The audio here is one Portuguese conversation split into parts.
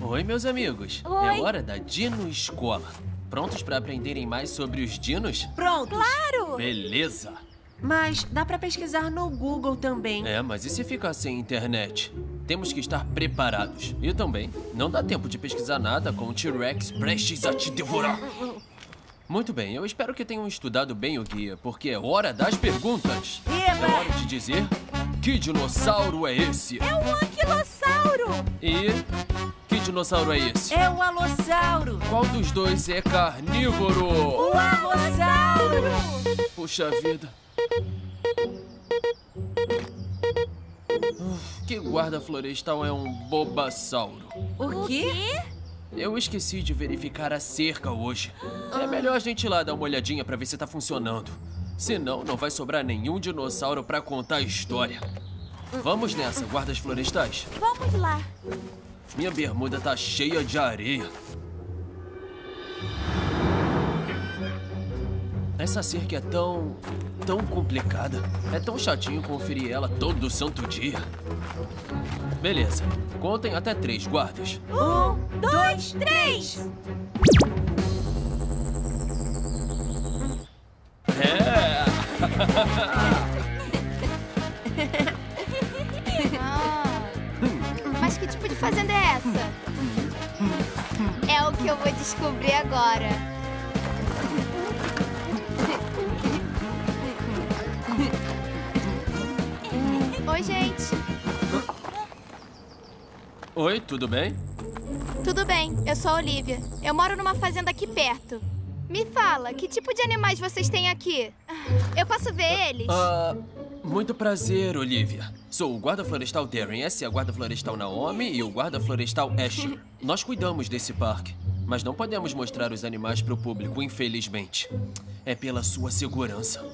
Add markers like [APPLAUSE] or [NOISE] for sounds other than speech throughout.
Oi, meus amigos. Oi. É hora da Dino Escola. Prontos para aprenderem mais sobre os dinos? Prontos. Claro! Beleza! Mas dá pra pesquisar no Google também. É, mas e se ficar sem internet? Temos que estar preparados. E também, não dá tempo de pesquisar nada com o T-Rex prestes a te devorar. Muito bem, eu espero que tenham estudado bem o guia, porque é hora das perguntas. Eba! É hora de dizer que dinossauro é esse? É um anquilossauro! E que dinossauro é esse? É o alossauro. Qual dos dois é carnívoro? O alossauro! Puxa vida. Uf, Que guarda florestal é um bobassauro? O quê? Eu esqueci de verificar a cerca hoje. É melhor a gente ir lá dar uma olhadinha pra ver se tá funcionando. Senão, não vai sobrar nenhum dinossauro pra contar a história. Vamos nessa, guardas florestais. Vamos lá. Minha bermuda tá cheia de areia. Essa cerca é tão. tão complicada. É tão chatinho conferir ela todo santo dia. Beleza. Contem até três, guardas. Um, dois, três! Ah, [LAUGHS] mas que tipo de fazenda é essa? É o que eu vou descobrir agora. Oi, gente. Oi, tudo bem? Tudo bem? Eu sou a Olivia. Eu moro numa fazenda aqui perto. Me fala, que tipo de animais vocês têm aqui? Eu posso ver eles? Ah, muito prazer, Olivia. Sou o guarda florestal Darren, essa é a guarda florestal Naomi e o guarda florestal Asher. Nós cuidamos desse parque, mas não podemos mostrar os animais para o público, infelizmente. É pela sua segurança.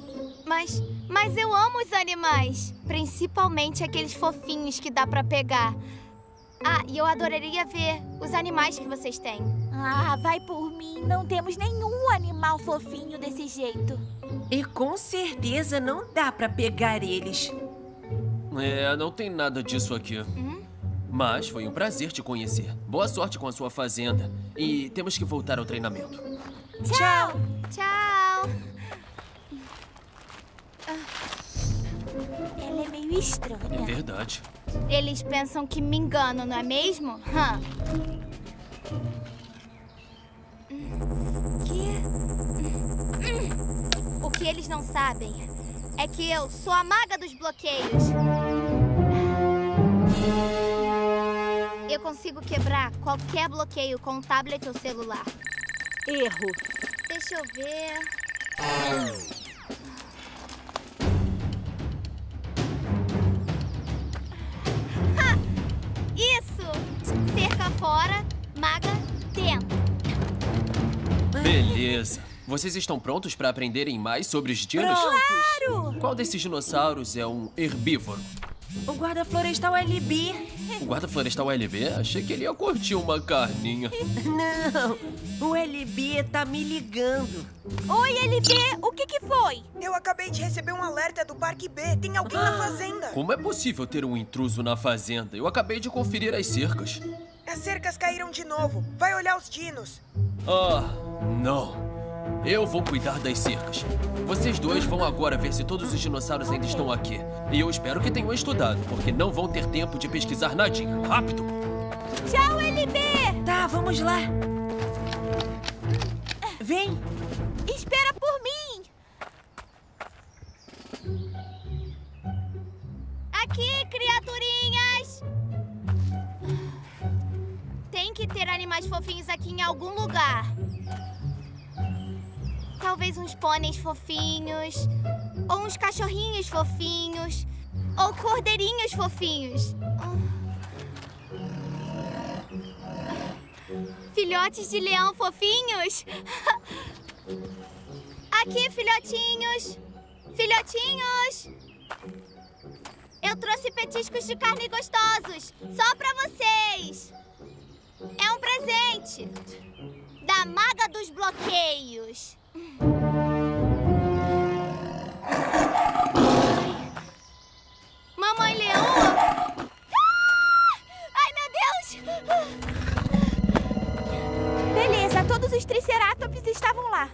Mas, mas eu amo os animais, principalmente aqueles fofinhos que dá pra pegar. Ah, e eu adoraria ver os animais que vocês têm. Ah, vai por mim. Não temos nenhum animal fofinho desse jeito. E com certeza não dá pra pegar eles. É, não tem nada disso aqui. Mas foi um prazer te conhecer. Boa sorte com a sua fazenda. E temos que voltar ao treinamento. Tchau! Tchau! Ela é meio É estranha. verdade. Eles pensam que me engano, não é mesmo? Hã? Que? O que eles não sabem é que eu sou a maga dos bloqueios. Eu consigo quebrar qualquer bloqueio com um tablet ou celular. Erro. Deixa eu ver. Vocês estão prontos para aprenderem mais sobre os dinos? Claro! Qual desses dinossauros é um herbívoro? O guarda florestal é Libi. O guarda florestal LB? Achei que ele ia curtir uma carninha. Não, o LB tá me ligando. Oi, LB, o que que foi? Eu acabei de receber um alerta do Parque B. Tem alguém na fazenda. Como é possível ter um intruso na fazenda? Eu acabei de conferir as cercas. As cercas caíram de novo. Vai olhar os dinos. Ah, não. Eu vou cuidar das cercas. Vocês dois vão agora ver se todos os dinossauros ainda estão aqui. E eu espero que tenham estudado, porque não vão ter tempo de pesquisar nadinha. Rápido! Tchau, LB! Tá, vamos lá. Vem. Espera por mim! Aqui, criaturinhas! Tem que ter animais fofinhos aqui em algum lugar. Talvez uns pôneis fofinhos, ou uns cachorrinhos fofinhos, ou cordeirinhos fofinhos. Filhotes de leão fofinhos. [LAUGHS] Aqui, filhotinhos. Filhotinhos. Eu trouxe petiscos de carne gostosos, só pra vocês. É um presente da Maga dos Bloqueios. Mamãe Leoa! Ah! Ai, meu Deus! Beleza, todos os triceratops estavam lá.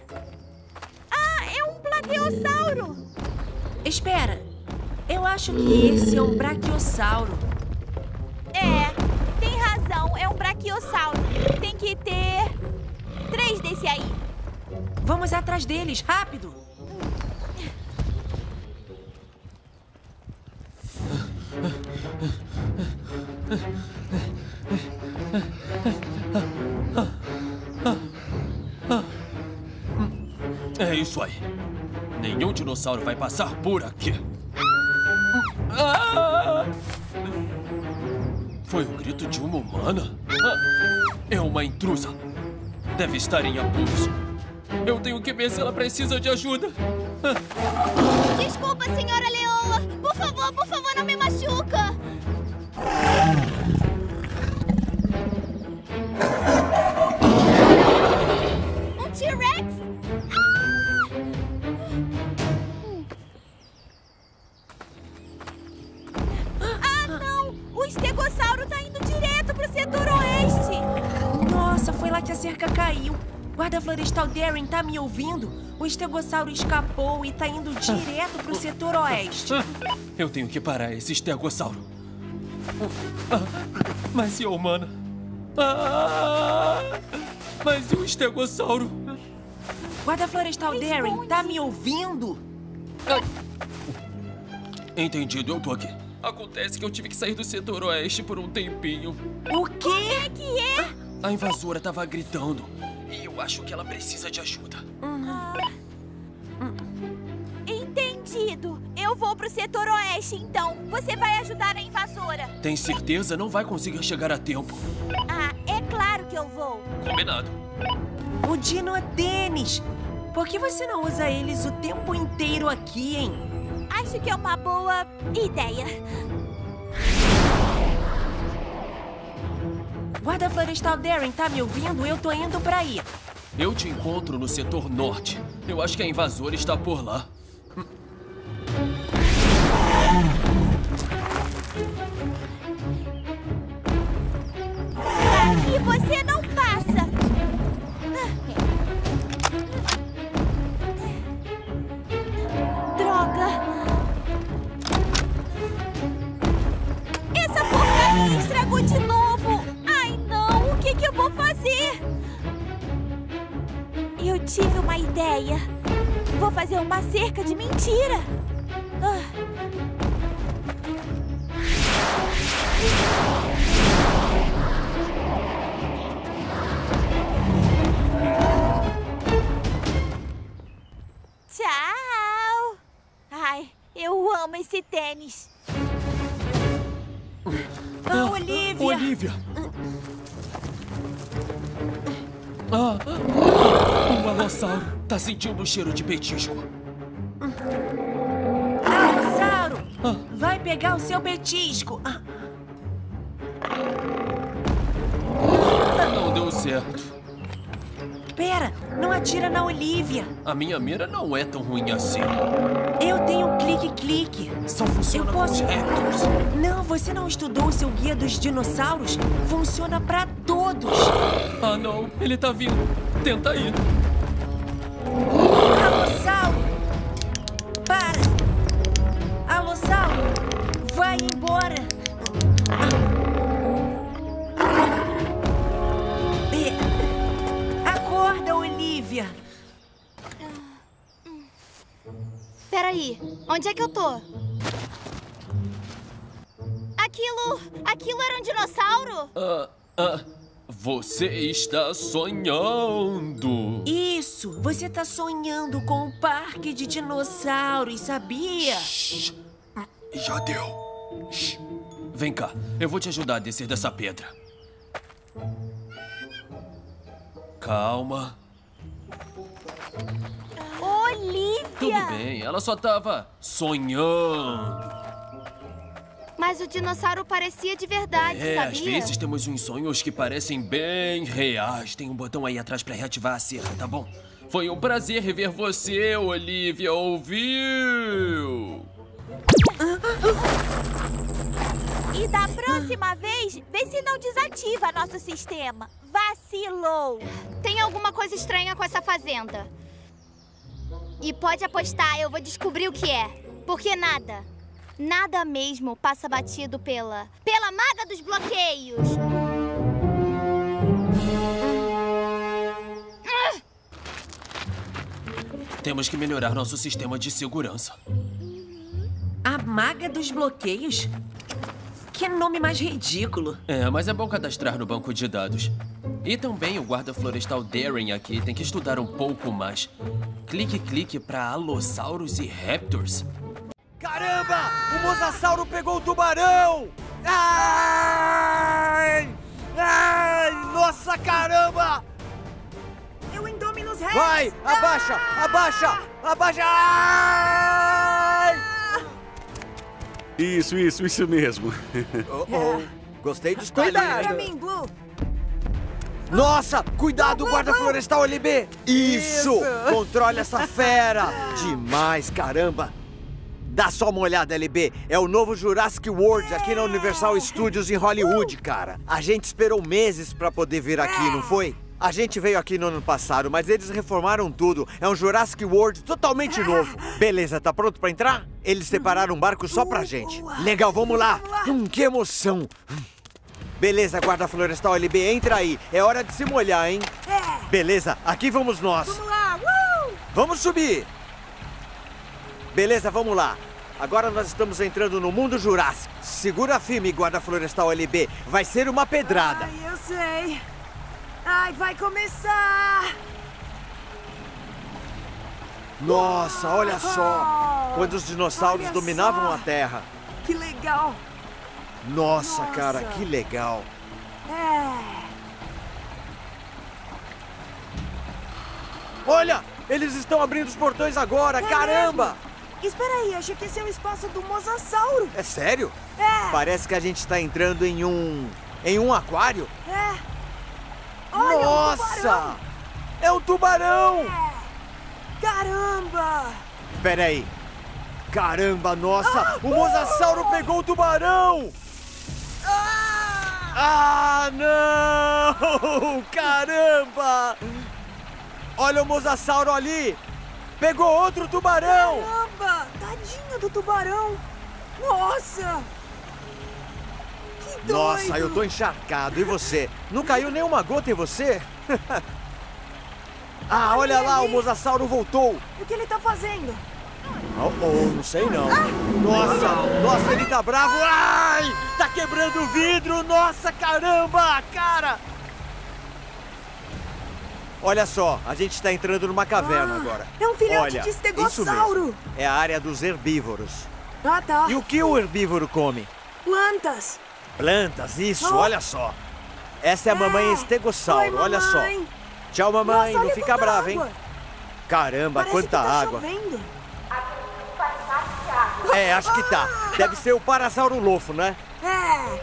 Ah, é um plateossauro! Espera, eu acho que esse é um braquiossauro. É, tem razão, é um braquiossauro. Tem que ter Vamos atrás deles, rápido! É isso aí. Nenhum dinossauro vai passar por aqui. Foi o grito de uma humana? É uma intrusa. Deve estar em apuros. Eu tenho que ver se ela precisa de ajuda. Desculpa, senhora Leoa. Por favor, por favor, não me machuca. Ouvindo? O estegossauro escapou e tá indo direto pro setor oeste. Ah, [LAUGHS] Eu tenho que parar esse estegossauro. Ah, Mas e a humana? Ah, Mas e o estegossauro? Guarda Florestal Darren, tá me ouvindo? Entendido, eu tô aqui. Acontece que eu tive que sair do setor oeste por um tempinho. O quê? Que é? A invasora tava gritando. E eu acho que ela precisa de ajuda. Entendido. Eu vou pro setor oeste, então. Você vai ajudar a invasora. Tem certeza? Não vai conseguir chegar a tempo. Ah, é claro que eu vou. Combinado. O Dino Denis. Por que você não usa eles o tempo inteiro aqui, hein? Acho que é uma boa ideia. Guarda Florestal Darren, tá me ouvindo? Eu tô indo pra aí. Eu te encontro no setor norte. Eu acho que a invasora está por lá. Sentindo o cheiro de petisco. Alossauro! Vai pegar o seu petisco. Ah, Não deu certo. pera, não atira na Olivia. A minha mira não é tão ruim assim. Eu tenho um clique-clique. Só funciona Eu posso- Raptors. Não, você não estudou o seu guia dos dinossauros? Funciona pra todos. Ah, não. Ele tá vindo. Tenta ir. Peraí, onde é que eu tô? Aquilo. Aquilo era um dinossauro? Ah, ah, você está sonhando. Isso! Você tá sonhando com um parque de dinossauros, sabia? Shh. Já deu. Shh. Vem cá, eu vou te ajudar a descer dessa pedra. Calma. Olivia! Tudo bem, ela só tava sonhando. Mas o dinossauro parecia de verdade, É, sabia? às vezes temos uns sonhos que parecem bem reais. Tem um botão aí atrás pra reativar a cerca, tá bom? Foi um prazer rever você, Olivia. Ouviu? E da próxima vez, vê se não desativa nosso sistema. Vacilou. Tem alguma coisa estranha com essa fazenda. E pode apostar, eu vou descobrir o que é. Porque nada, nada mesmo passa batido pela... pela maga dos bloqueios. Temos que melhorar nosso sistema de segurança. A maga dos bloqueios? Que nome mais ridículo. É, mas é bom cadastrar no banco de dados. E também o guarda florestal Darren aqui tem que estudar um pouco mais. Clique, clique para alossauros e raptors. Caramba! O mosasauro pegou o tubarão! Ai! Ai! Nossa, caramba! É o Indominus Rex! Vai! Abaixa! Abaixa! Abaixa! Ai! Isso, isso, isso mesmo. [LAUGHS] Oh, oh. Gostei do styling. Cuidado mim, Blue! Nossa! Cuidado, guarda florestal LB! Isso! Isso. Controle essa fera! [LAUGHS] Demais, caramba! Dá só uma olhada, LB. É o novo Jurassic World aqui na Universal Studios em Hollywood, cara. A gente esperou meses pra poder vir aqui, não foi? A gente veio aqui no ano passado, mas eles reformaram tudo. É um Jurassic World totalmente novo. Beleza, tá pronto pra entrar? Eles separaram um barco só pra gente. Legal, vamos lá. Hum, que emoção. Beleza, guarda florestal LB, entra aí. É hora de se molhar, hein? Beleza, aqui vamos nós. Vamos lá! Vamos subir! Beleza, vamos lá. Agora nós estamos entrando no mundo Jurássico. Segura firme, guarda florestal LB. Vai ser uma pedrada. Ai, eu sei! Ai, vai começar! Nossa, olha só! Quando os dinossauros Olha dominavam só. a Terra. Que legal! Nossa, Nossa. cara, que legal. É! Olha, eles estão abrindo os portões agora. É Caramba! Espera aí, achei que esse é o espaço do Mosasauro! É sério? É! Parece que a gente está entrando em um em um aquário. É! Olha, um Nossa! tubarão! É um tubarão! Caramba! Pera aí. Caramba, nossa! O mosasauro pegou o tubarão! Ah, não! [LAUGHS] Caramba! Olha o mosasauro ali! Pegou outro tubarão! Caramba! Tadinho do tubarão! Nossa! Doido! Nossa, eu tô encharcado. E você? Não caiu nenhuma gota em você? [LAUGHS] ah, olha lá, o mosasauro voltou! O que ele tá fazendo? Oh, oh, não sei não. Nossa, nossa, ele tá bravo. Ai, tá quebrando o vidro. Nossa, caramba, cara. Olha só, a gente tá entrando numa caverna Ah, agora. é um filhote Olha, de estegossauro. É a área dos herbívoros. Ah, tá. E o que o herbívoro come? Plantas. Plantas, isso, Oh. olha só. Essa é a mamãe É. estegossauro, Oi, olha só. mamãe. Tchau, mamãe, Nossa, não fica brava, hein? água. Caramba, Parece quanta tá água. chovendo. É, acho que tá. [LAUGHS] Deve ser o Parasauro Lofo, né? É.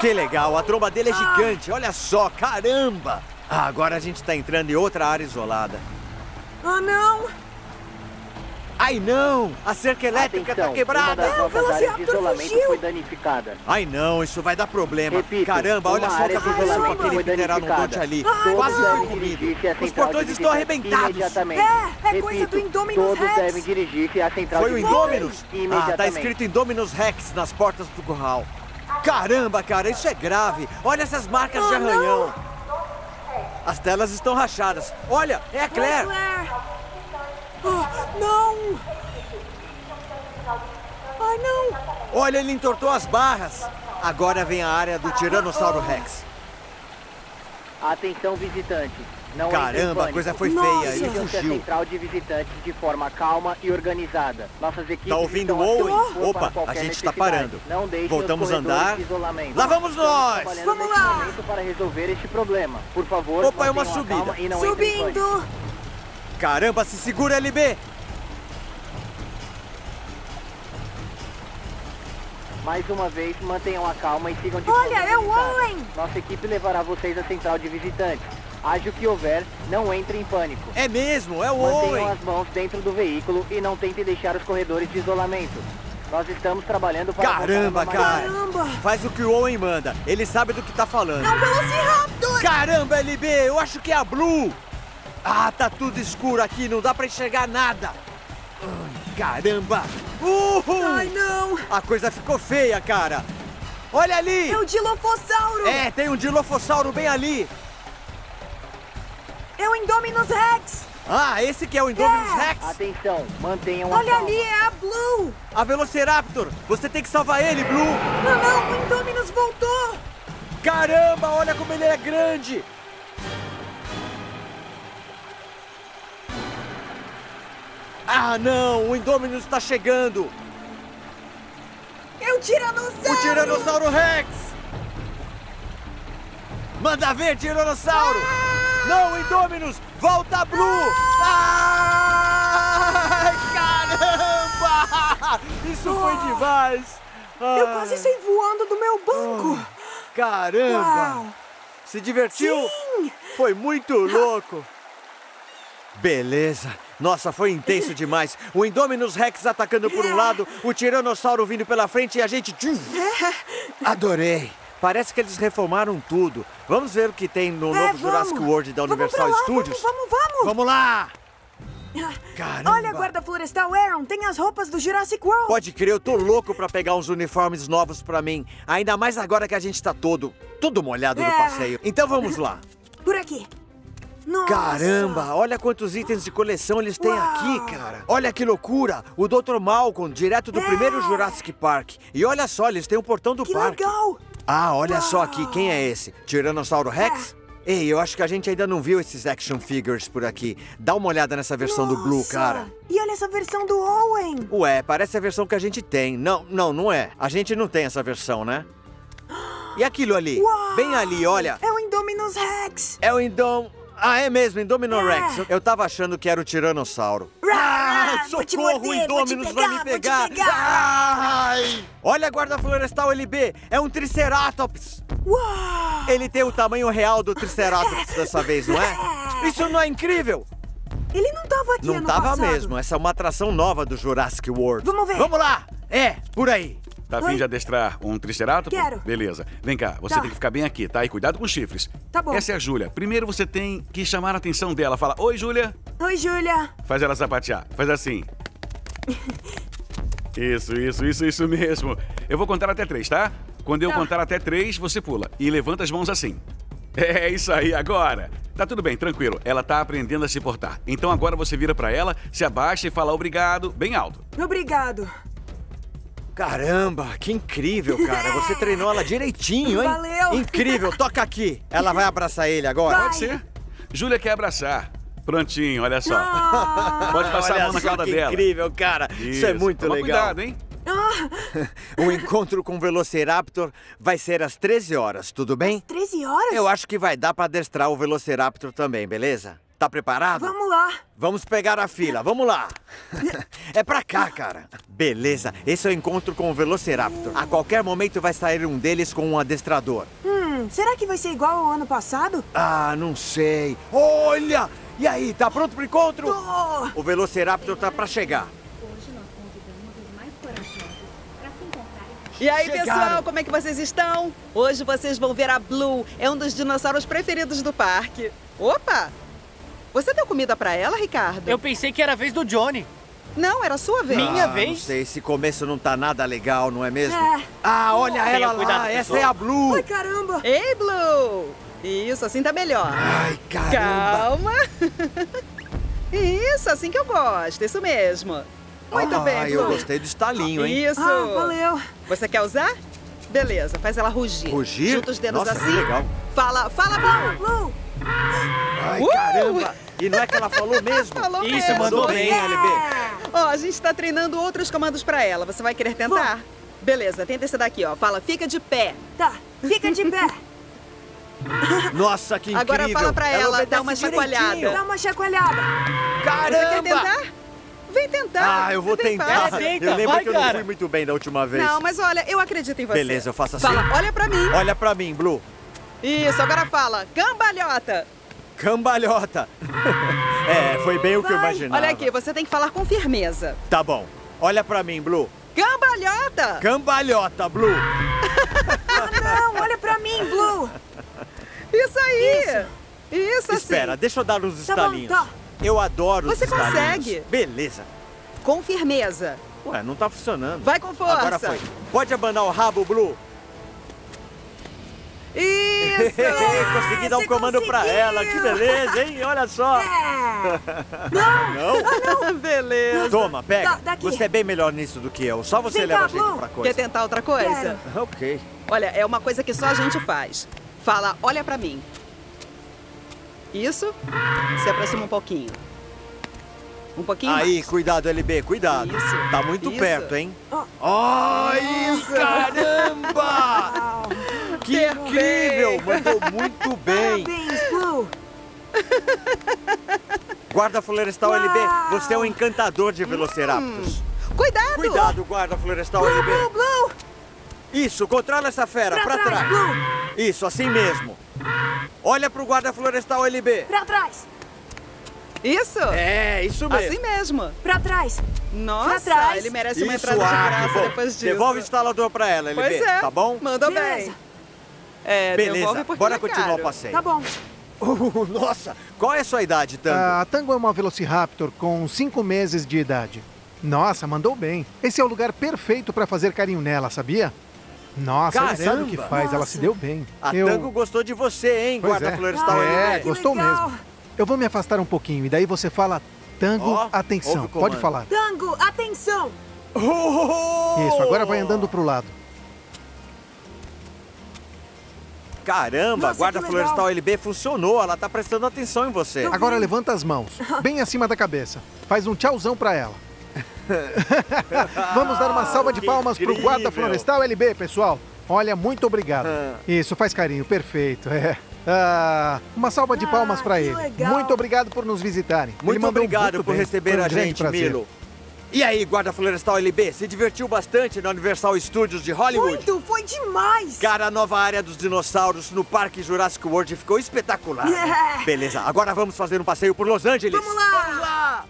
Que legal, a tromba dele é gigante, olha só, caramba! Ah, agora a gente tá entrando em outra área isolada. Ah, não. Ai não, a cerca elétrica Atenção, tá quebrada! É, o Velociraptor fugiu. foi danificada. Ai não, isso vai dar problema. Repito, Caramba, olha só o que aconteceu com aquele pteranodonte ali. Ai, Quase não. foi comido. Os portões estão arrebentados. Imediatamente. É, é Repito, coisa do Indominus todos Rex. devem dirigir-se à central Foi de o Indominus? Ah, tá escrito Indominus Rex nas portas do curral. Caramba, cara, isso é grave. Olha essas marcas de Ah, não. arranhão. As telas estão rachadas. Olha, é a Claire. Ai, Claire. Não. Ai, não. Olha, ele entortou as barras. Agora vem a área do Tiranossauro Rex. Atenção, visitantes. Não Caramba, a coisa foi Nossa. feia. Ele fugiu. central de visitantes de forma calma e organizada. Nossas equipes Tá ouvindo Owen? Opa, a gente tá necessidade. parando. Não Voltamos os a andar. Lá vamos nós! Vamos lá. para resolver este problema. Por favor, Opa, é uma subida. E não. Subindo. Caramba, se segura, LB. Mais uma vez, mantenham a calma e sigam de Olha, é o. Owen. Nossa equipe levará vocês à central de visitantes. Haja o que houver, não entre em pânico. É mesmo, é o Mantenham Owen. as mãos dentro do veículo e não tentem deixar os corredores de isolamento. Nós estamos trabalhando para... Caramba, cara. Caramba! Faz o que o Owen manda. Ele sabe do que tá falando. É um Velociraptor! Caramba, LB, eu acho que é a Blue. Ah, tá tudo escuro aqui, não dá pra enxergar nada. Ai, caramba. Uhul! Ai, não! A coisa ficou feia, cara. Olha ali. É o Dilophosauro! É, tem um dilofossauro bem ali. É o Indominus Rex! Ah, esse que é o Indominus É. Rex. Atenção, mantenham a Olha calma. ali, é a Blue! A Velociraptor. Você tem que salvar ele, Blue. Não, não, o Indominus voltou! Caramba, olha como ele é grande. Ah, não, o Indominus está chegando. É o Tiranossauro! O Tiranossauro Rex! Manda ver, Tiranossauro! Não, Indominus! Volta, Blue! Ai, caramba! Isso foi demais! Eu quase saí voando do meu banco! Caramba! Uau! Se divertiu? Sim! Foi muito louco! Beleza! Nossa, foi intenso demais. O Indominus Rex atacando por um lado, o Tiranossauro vindo pela frente e a gente. tchum! Adorei! Parece que eles reformaram tudo. Vamos ver o que tem no É, novo Jurassic vamos. World da Vamos Universal pra lá, Studios. Vamos, vamos, vamos! Vamos lá! Caramba! Olha, guarda florestal Aaron, tem as roupas do Jurassic World! Pode crer, eu tô louco pra pegar uns uniformes novos pra mim. Ainda mais agora que a gente tá todo, todo molhado no É. passeio. Então vamos lá. Por aqui! Nossa! Caramba, olha quantos itens de coleção eles têm Uau. aqui, cara. Olha que loucura. O Dr. Malcolm, direto do É. primeiro Jurassic Park. E olha só, eles têm o portão do Que parque. legal! Ah, olha só Uau. aqui, quem é esse? Tiranossauro Rex? Ei, eu acho que a gente ainda não viu esses action figures por aqui. Dá uma olhada nessa versão do Blue, Nossa! cara. E olha essa versão do Owen! Ué, parece a versão que a gente tem. Não, não, não é. A gente não tem essa versão, né? E aquilo ali? [GASPS] Uau! Bem ali, olha. É o Indominus Rex! É o Indom... Ah, é mesmo, Indomino É. Rex. Eu tava achando que era o Tiranossauro. Ah, socorro, Indominus vai me pegar. Ai! Olha, guarda florestal LB, é um Triceratops. Uau! Ele tem o tamanho real do Triceratops [LAUGHS] dessa vez, não é? Isso não é incrível? Ele não tava aqui Não tava passado. mesmo, essa é uma atração nova do Jurassic World. Vamos ver. Vamos lá! É, por aí. Tá a fim Oi. de adestrar um triceratops? Quero. Beleza. Vem cá, você Tá. tem que ficar bem aqui, tá? E cuidado com os chifres. Tá bom. Essa é a Júlia. Primeiro você tem que chamar a atenção dela. Fala, oi, Júlia. Oi, Júlia! Faz ela sapatear. Faz assim. [LAUGHS] Isso, isso, isso, isso mesmo. Eu vou contar até três, tá? Quando eu contar até três, você pula. E levanta as mãos assim. É isso aí, agora. Tá tudo bem, tranquilo. Ela tá aprendendo a se portar. Então agora você vira pra ela, se abaixa e fala obrigado, bem alto. Obrigado! Caramba, que incrível, cara. Você [LAUGHS] treinou ela direitinho, hein? Valeu. Incrível, toca aqui. Ela vai abraçar ele agora? Vai. Pode ser? Júlia quer abraçar. Prontinho, olha só. Ah, Pode passar Olha a mão na cauda que dela. incrível, cara. Isso, é muito Toma legal. cuidado, hein? O [LAUGHS] encontro com o Velociraptor vai ser às 13 horas, tudo bem? 13 horas? Eu acho que vai dar pra adestrar o Velociraptor também, beleza? Tá preparado? Vamos lá! Vamos pegar a fila, vamos lá! é pra cá, cara! Beleza, esse é o encontro com o Velociraptor. A qualquer momento vai sair um deles com um adestrador. Hum, será que vai ser igual ao ano passado? Ah, não sei. Olha! E aí, tá pronto pro encontro? Tô! O Velociraptor tá pra chegar. E aí, Chegaram. pessoal, como é que vocês estão? Hoje vocês vão ver a Blue, é um dos dinossauros preferidos do parque. Opa! Você deu comida pra ela, Ricardo? Eu pensei que era a vez do Johnny. Não, era a sua vez. Minha ah, Não vez? sei, esse começo não tá nada legal, não é mesmo? É. Ah, olha ela cuidado, lá, essa é a Blue. Ai, caramba! Ei, Blue! Isso, assim tá melhor. Ai, caramba. Calma. [LAUGHS] Isso, assim que eu gosto, isso mesmo. Muito ah, bem, eu Blue. gostei do estalinho, hein? Isso. Ah, valeu! Você quer usar? Beleza, faz ela rugir. Rugir? Junta os dedos Nossa, assim. legal. Fala, fala, Blue! Blue! Ai, Uh! caramba. E não é que ela falou mesmo? [LAUGHS] Falou Isso, mesmo. mandou bem, bem. LB. Ó, a gente tá treinando outros comandos pra ela. Você vai querer tentar? Beleza, tenta esse daqui, ó. Fala, fica de pé. Tá, fica de pé! [LAUGHS] Nossa, que incrível. Agora fala pra ela, obedece dá uma chacoalhada. Dá uma chacoalhada! Caramba. Você quer tentar? Vem tentar. Ah, eu vou tentar. fácil. Tenta, eu lembro vai, que eu não cara. fui muito bem da última vez. Não, mas olha, eu acredito em você. Beleza, eu faço assim. Fala, olha pra mim. Olha pra mim, Blue. Isso, agora fala, cambalhota. Cambalhota. [LAUGHS] é, foi bem o que eu imaginava. Olha aqui, você tem que falar com firmeza. Tá bom. Olha pra mim, Blue. Cambalhota! Cambalhota, Blue. [LAUGHS] Não, olha pra mim, Blue. Isso aí! Isso, assim. Espera, deixa eu dar uns Tá bom, estalinhos. tá. Eu adoro os Você estalinhos. consegue. Beleza. Com firmeza. Ué, não tá funcionando. Vai com força. Agora foi. Pode abanar o rabo, Blue. Isso! [LAUGHS] Consegui dar um você comando pra conseguiu. ela. Que beleza, hein? Olha só. É. Não? [LAUGHS] Beleza. Toma, pega. Da- daqui. Você é bem melhor nisso do que eu. Só você Vem leva cá, jeito Blue. pra Quer coisa. tentar outra coisa? Ok. Olha, é uma coisa que só a gente faz. Fala, olha pra mim. Isso. Se aproxima um pouquinho. Um pouquinho Aí, mais. cuidado, LB, cuidado. Isso. Tá muito Isso. perto, hein? Ó. Ai, caramba! Que Perfeito. incrível! Mandou muito bem. Parabéns, Blue. Guarda Florestal Uau. LB, você é um encantador de Velociraptors. Cuidado! Cuidado, Guarda Florestal Blue, LB. Blue, Blue. Isso, controla essa fera, Pra pra trás, trás. Blue. Isso, assim mesmo. Olha pro Guarda Florestal LB. Pra trás. Isso! É, isso mesmo. Assim mesmo. Pra trás. Nossa, trás. ele merece uma Isso, entrada de graça bom. depois disso. Devolve o instalador pra ela, LB, Pois é. tá bom? Mandou Beleza. bem. É, Beleza, devolve porque bora é continuar caro. o passeio. Tá bom. [LAUGHS] Uh, nossa, qual é a sua idade, Tango? A Tango é uma Velociraptor com 5 meses de idade. Nossa, mandou bem. Esse é o lugar perfeito para fazer carinho nela, sabia? Nossa, ele sabe o que faz, ela Nossa. se deu bem. a Eu... Tango gostou de você, hein, Pois Guarda é. Florestal É, gostou legal. mesmo. Eu vou me afastar um pouquinho e daí você fala Tango, Ó, atenção. Pode falar. Tango, atenção. Oh! Isso, agora vai andando pro lado. Caramba, Nossa, Guarda Florestal. LB funcionou, ela tá prestando atenção em você. Agora levanta as mãos, [LAUGHS] bem acima da cabeça. Faz um tchauzão pra ela. [LAUGHS] Vamos dar uma salva de Que palmas pro incrível. Guarda Florestal LB, pessoal. Olha, muito obrigado. Ah. Isso, faz carinho, perfeito. É. Ah, uma salva de palmas Ah, pra que ele. legal. Muito obrigado por nos visitarem. Muito obrigado muito por bem. receber um a gente, prazer. Milo. E aí, Guarda Florestal LB, se divertiu bastante na Universal Studios de Hollywood? Muito, foi demais. Cara, a nova área dos dinossauros no Parque Jurassic World ficou espetacular. [LAUGHS] É. Beleza, agora vamos fazer um passeio por Los Angeles. Vamos lá. Vamos lá!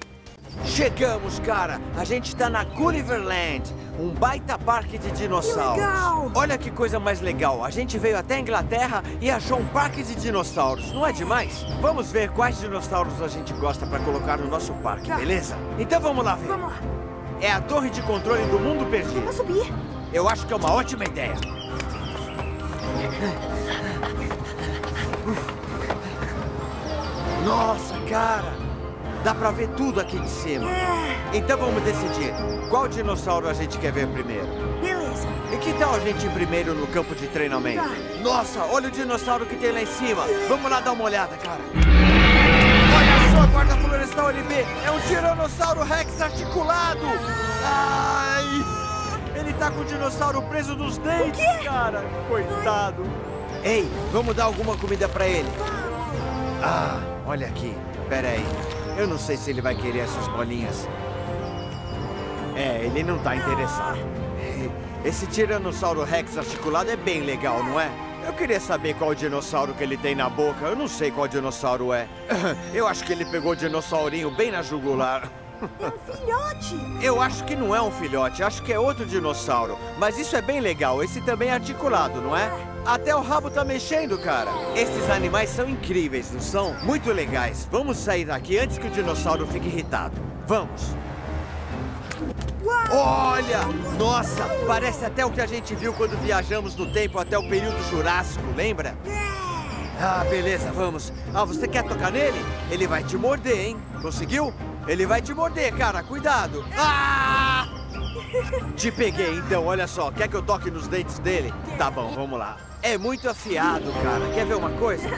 Chegamos, cara. A gente tá na Gulliverland, um baita parque de dinossauros. legal. Olha que coisa mais legal. A gente veio até a Inglaterra e achou um parque de dinossauros. Não é demais? Vamos ver quais dinossauros a gente gosta pra colocar no nosso parque, Tá. beleza? Então vamos lá ver. Vamos lá. É a torre de controle do mundo perdido. Vamos subir. Eu acho que é uma ótima ideia. Nossa, cara! Dá pra ver tudo aqui de cima. É, Então vamos decidir. Qual dinossauro a gente quer ver primeiro? beleza. E que tal a gente ir primeiro no campo de treinamento? Tá. Nossa, olha o dinossauro que tem lá em cima. Vamos lá dar uma olhada, cara. Olha só, guarda florestal LB. É um tiranossauro rex articulado. Ai! Ele tá com o dinossauro preso nos dentes, cara. Coitado. Ei, vamos dar alguma comida pra ele. Ah, olha aqui. Pera aí. Eu não sei se ele vai querer essas bolinhas. É, ele não tá interessado. Esse Tiranossauro Rex articulado é bem legal, não é? Eu queria saber qual dinossauro que ele tem na boca. Eu não sei qual dinossauro é. [CLEARS THROAT] Eu acho que ele pegou o dinossaurinho bem na jugular. É um filhote. Eu acho que não é um filhote, acho que é outro dinossauro. Mas isso é bem legal, esse também é articulado, não é? Até o rabo tá mexendo, cara. Esses animais são incríveis, não são? Muito legais. Vamos sair daqui antes que o dinossauro fique irritado. Vamos. Olha! Nossa, parece até o que a gente viu quando viajamos no tempo até o período Jurássico, lembra? Ah, beleza, vamos. Ah, você quer tocar nele? Ele vai te morder, hein? Conseguiu? Ele vai te morder, cara, cuidado. Ah! Te peguei, então, olha só. Quer que eu toque nos dentes dele? Tá bom, vamos lá. É muito afiado, cara. Quer ver uma coisa?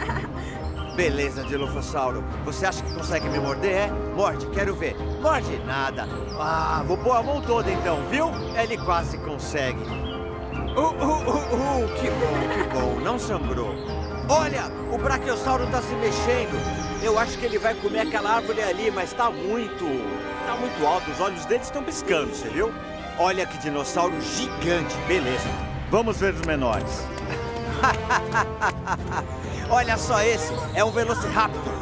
[LAUGHS] Beleza, Dilofossauro. Você acha que consegue me morder, é? Morde, quero ver. Morde nada. Ah, vou pôr a mão toda então, viu? Ele quase consegue. Uh, uh, uh, uh, que bom, que bom. Não sangrou. Olha, o Brachiosauro tá se mexendo. Eu acho que ele vai comer aquela árvore ali, mas tá muito... Tá muito alto. Os olhos dele estão piscando, você viu? Olha que dinossauro gigante. Beleza. Vamos ver os menores. [LAUGHS] Olha só esse. É um Velociraptor.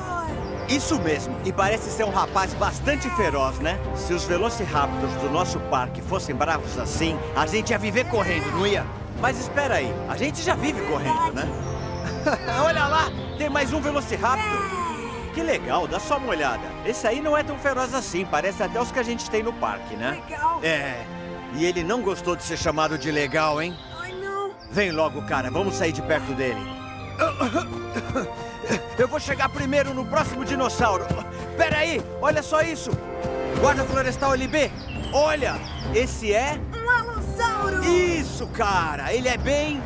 Isso mesmo. E parece ser um rapaz bastante feroz, né? Se os Velociraptors do nosso parque fossem bravos assim, a gente ia viver correndo, não ia? Mas espera aí, a gente já vive correndo, né? [LAUGHS] Olha lá, tem mais um Velociraptor. Que legal, dá só uma olhada. Esse aí não é tão feroz assim, parece até os que a gente tem no parque, né? Legal. É. E ele não gostou de ser chamado de legal, hein? Vem logo, cara, vamos sair de perto dele. Eu vou chegar primeiro no próximo dinossauro. Pera aí, olha só isso. Guarda Florestal LB, olha, esse é... Um alossauro. Isso, cara, ele é bem...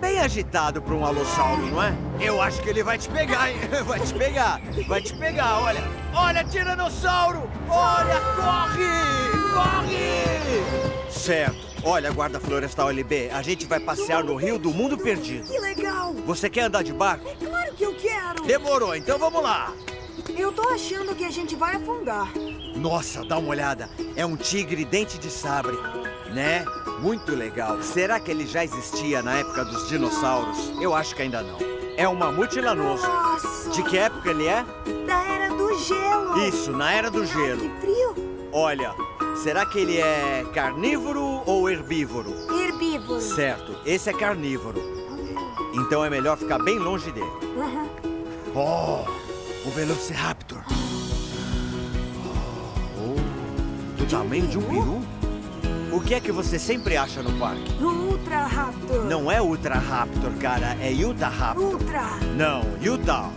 Bem agitado para um alossauro, não é? Eu acho que ele vai te pegar, hein? [LAUGHS] Vai te pegar, vai te pegar, olha. Olha, tiranossauro! Olha, corre! Corre! Certo. Olha, guarda florestal LB, a gente vai passear no Rio do Mundo Perdido. Que legal. Você quer andar de barco? Claro que eu quero. Demorou, então vamos lá. Eu tô achando que a gente vai afundar. Nossa, dá uma olhada. É um tigre dente de sabre, né? Muito legal. Será que ele já existia na época dos dinossauros? Eu acho que ainda não. É um mamute lanoso. Nossa. De que época ele é? Da era do gelo. Isso, na era do Ai, gelo. que frio. Olha, será que ele é carnívoro ou herbívoro? Herbívoro. Certo, esse é carnívoro. Então é melhor ficar bem longe dele. Aham. Oh, o Velociraptor. Oh, do tamanho de um peru? O que é que você sempre acha no parque? Um Ultra Raptor. Não é Ultra Raptor, cara, é Utah Raptor. Ultra. Não, Utah.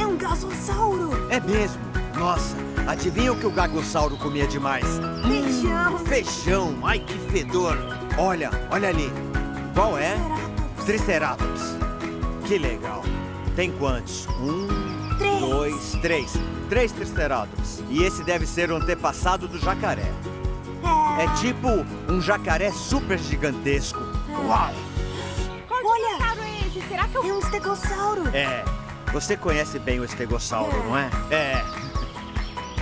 É um gasossauro. É mesmo. Nossa, adivinha o que o Gagossauro comia demais? Feijão. Feijão, ai que fedor. Olha, olha ali. Qual é? Triceratops. Que legal. Tem quantos? Um, Três. dois, três. Três Triceratops. E esse deve ser o antepassado do jacaré. É. É tipo um jacaré super gigantesco. Uau! Qual Olha. dinossauro é esse? Será que eu... É um estegossauro. É, você conhece bem o estegossauro, não é? É.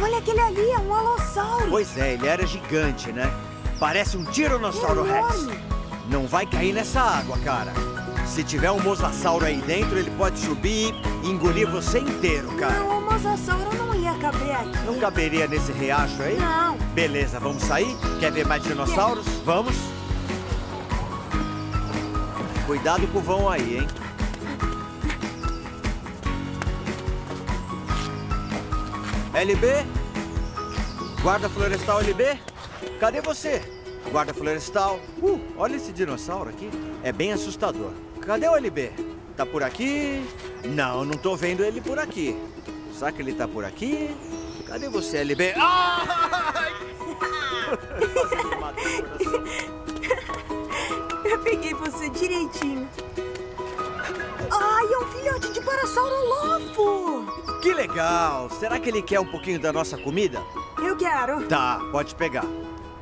Olha aquele ali, é um alossauro. Pois é, ele era gigante, né? Parece um tiranossauro rex. Não vai cair nessa água, cara. Se tiver um mosasauro aí dentro, ele pode subir e engolir você inteiro, cara. Não, o mosassauro não ia caber aqui. Não caberia nesse riacho aí? Não. Beleza, vamos sair? Quer ver mais dinossauros? Vamos? Cuidado com o vão aí, hein? LB? Guarda Florestal LB? Cadê você? Guarda Florestal. Uh, olha esse dinossauro aqui. É bem assustador. Cadê o LB? Tá por aqui? Não, não tô vendo ele por aqui. Será que ele tá por aqui? Cadê você, LB? Ai! [LAUGHS] Eu peguei você direitinho. Ai, é um filhote de parasaurolofo. Que legal! Será que ele quer um pouquinho da nossa comida? Eu quero. Tá, pode pegar.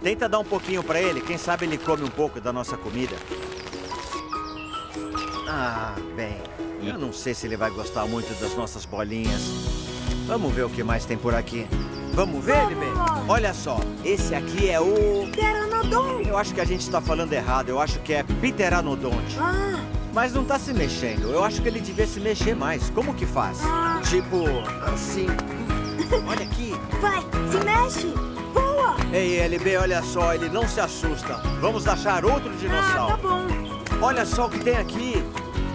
Tenta dar um pouquinho pra ele, quem sabe ele come um pouco da nossa comida. Ah, bem, eu não sei se ele vai gostar muito das nossas bolinhas. Vamos ver o que mais tem por aqui. Vamos ver, LB? Olha só, esse aqui é o... Pteranodon. Eu acho que a gente está falando errado, eu acho que é Pteranodonte. Ah, Mas não tá se mexendo, eu acho que ele devia se mexer mais. Como que faz? Ah. Tipo, assim... Olha aqui. vai, se mexe. Voa. Ei, LB, olha só, ele não se assusta. Vamos achar outro Ah, tá dinossauro. bom. Olha só o que tem aqui.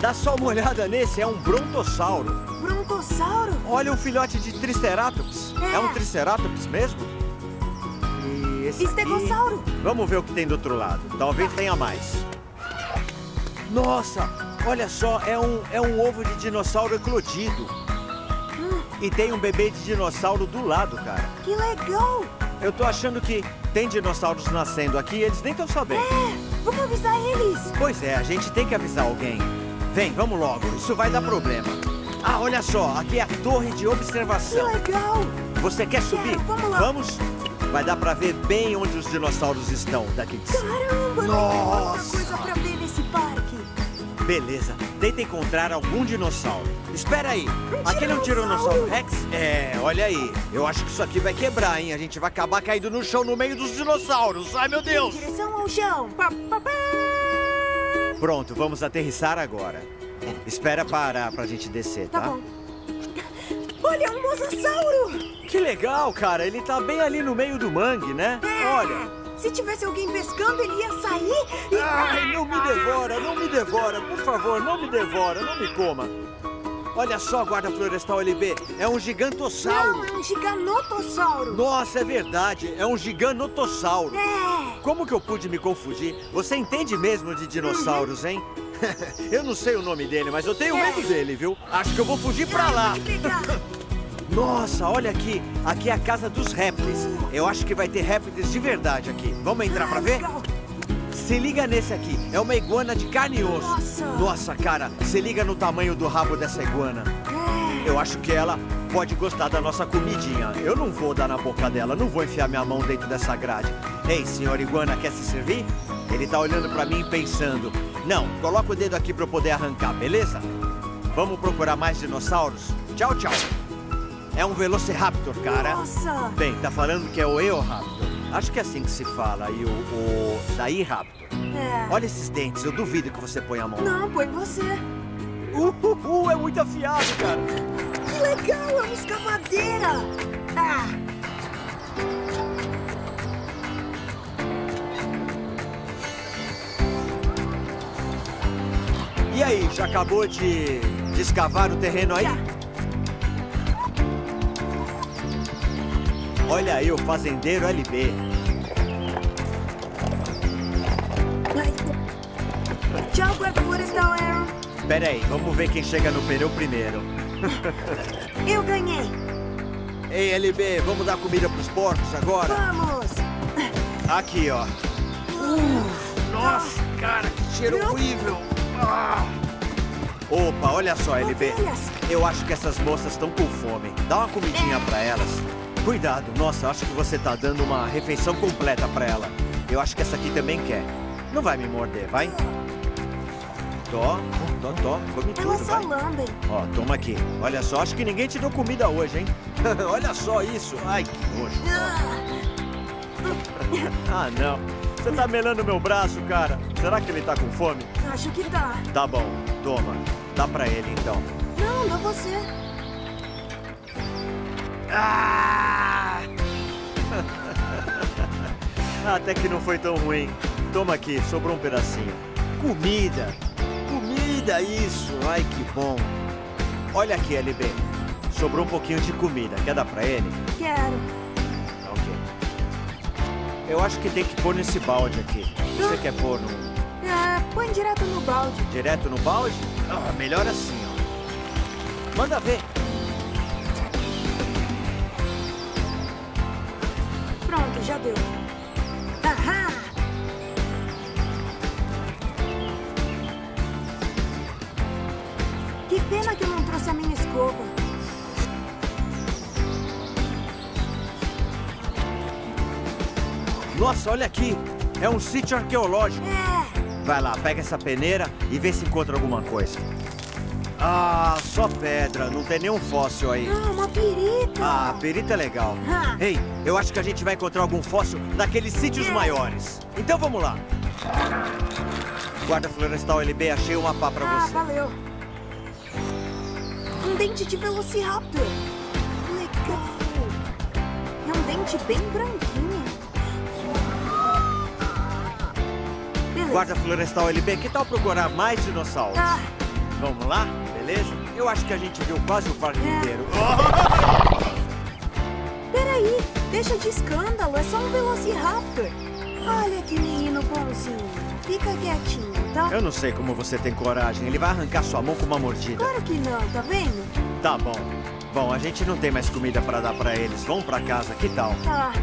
Dá só uma olhada nesse, é um brontossauro. Brontossauro. Olha o filhote de Triceratops. É. É um Triceratops mesmo? E esse aqui... Estegossauro. Vamos ver o que tem do outro lado. Talvez tenha mais. Nossa, olha só, é um, é um ovo de dinossauro eclodido. E tem um bebê de dinossauro do lado, cara. Que legal. Eu tô achando que tem dinossauros nascendo aqui e eles nem estão sabendo. É, vamos avisar eles. Pois é, a gente tem que avisar alguém. Vem, vamos logo, isso vai dar problema. Ah, olha só, aqui é a torre de Que observação. legal. Você quer subir? vamos lá. Vamos? Vai dar pra ver bem onde os dinossauros estão daqui de cima. Caramba, Nossa. Beleza, tenta encontrar algum dinossauro. Espera aí, Um aquele é um. Tiranossauro Rex? É, olha aí. Eu acho que isso aqui vai quebrar, hein? A gente vai acabar caindo no chão no meio dos dinossauros. Ai, meu Em Deus! direção ao chão. Pa, pa, pa. Pronto, vamos aterrissar agora. Espera parar pra gente descer, Tá tá? bom. Olha, um mosassauro! Que legal, cara. Ele tá bem ali no meio do mangue, né? Olha. Se tivesse alguém pescando, ele ia sair e... Ai, não me devora, não me devora. Por favor, não me devora, não me coma. Olha só, guarda florestal LB. É um gigantossauro. Não, é um giganotossauro. Nossa, é verdade. É um giganotossauro. É. Como que eu pude me confundir? Você entende mesmo de dinossauros, hein? [LAUGHS] eu não sei o nome dele, mas eu tenho medo dele, viu? Acho que eu vou fugir pra lá. [LAUGHS] Nossa, olha aqui. Aqui é a casa dos répteis. Eu acho que vai ter répteis de verdade aqui. Vamos entrar pra ver? Se liga nesse aqui. É uma iguana de carne e osso. Nossa. Nossa, cara. Se liga no tamanho do rabo dessa iguana. Eu acho que ela pode gostar da nossa comidinha. Eu não vou dar na boca dela. Não vou enfiar minha mão dentro dessa grade. Ei, senhor iguana, quer se servir? Ele tá olhando pra mim pensando. Não, coloca o dedo aqui pra eu poder arrancar, beleza? Vamos procurar mais dinossauros? Tchau, tchau. É um Velociraptor, cara. Nossa. Bem, tá falando que é o Eoraptor. Acho que é assim que se fala. E o, o Dairaptor. É. Olha esses dentes, eu duvido que você põe a mão. Não, põe você. Uh, uh, uh, é muito afiado, cara. Que legal, é uma escavadeira. Ah, E aí, já acabou de, de escavar o terreno aí? Olha aí o fazendeiro LB. Tchau, guarda florestal Aaron. Pera aí, vamos ver quem chega no pneu primeiro. [LAUGHS] Eu ganhei. Ei, LB, vamos dar comida pros porcos agora? Vamos. Aqui, ó. Nossa, cara, que cheiro horrível. Ah. Opa, olha só, LB. Ovelhas. Eu acho que essas moças estão com fome. Dá uma comidinha pra elas. Cuidado, nossa, acho que você tá dando uma refeição completa pra ela. Eu acho que essa aqui também quer. Não vai me morder, vai? Tó, tó, tó, come tudo, Elas só vai. lambem. Ó, toma aqui. Olha só, acho que ninguém te deu comida hoje, hein? [LAUGHS] Olha só isso. Ai, que nojo. [LAUGHS] Ah, não. Você tá melando meu braço, cara. Será que ele tá com fome? Acho que tá. Tá bom, toma. Dá pra ele, então. Não, dá você. Ah! [LAUGHS] Até que não foi tão ruim. Toma aqui, sobrou um pedacinho. Comida! Comida, isso! Ai, que bom! Olha aqui, LB. Sobrou um pouquinho de comida. Quer dar pra ele? Quero. Ok. Eu acho que tem que pôr nesse balde aqui. Você quer pôr no, É, põe direto no balde. direto no balde? Ah, melhor assim, ó. Manda ver. Deu. Ahá! Que pena que eu não trouxe a minha escova. Nossa, olha aqui. É um sítio arqueológico. É, Vai lá, pega essa peneira e vê se encontra alguma coisa. Ah, só pedra. Não tem nenhum fóssil aí. não, uma perita. Ah, perita é legal. Ah. Ei, eu acho que a gente vai encontrar algum fóssil naqueles sítios maiores. Então vamos lá. Guarda Florestal LB, achei um mapa pra Ah, você. valeu. Um dente de Velociraptor. Legal. É um dente bem branquinho. Beleza. Guarda Florestal LB, que tal procurar mais dinossauros? Ah, Vamos lá, beleza? Eu acho que a gente viu quase o parque É. inteiro. [LAUGHS] peraí. Deixa de escândalo. É só um Velociraptor. Olha que menino bonzinho. Fica quietinho, tá? Eu não sei como você tem coragem. Ele vai arrancar sua mão com uma mordida. Claro que não, tá vendo? Tá bom. Bom, a gente não tem mais comida pra dar pra eles. Vão pra casa, que tal? Tá.